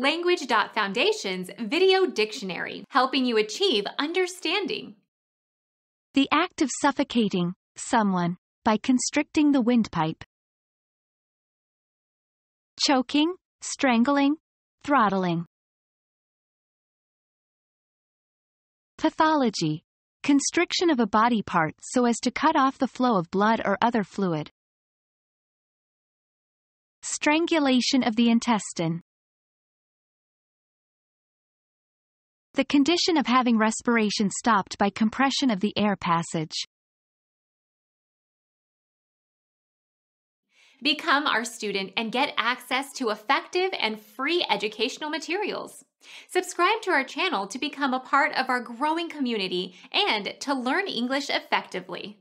Language.Foundation's Video Dictionary, helping you achieve understanding. The act of suffocating someone by constricting the windpipe. Choking, strangling, throttling. Pathology. Constriction of a body part so as to cut off the flow of blood or other fluid. Strangulation of the intestine. The condition of having respiration stopped by compression of the air passage. Become our student and get access to effective and free educational materials. Subscribe to our channel to become a part of our growing community and to learn English effectively.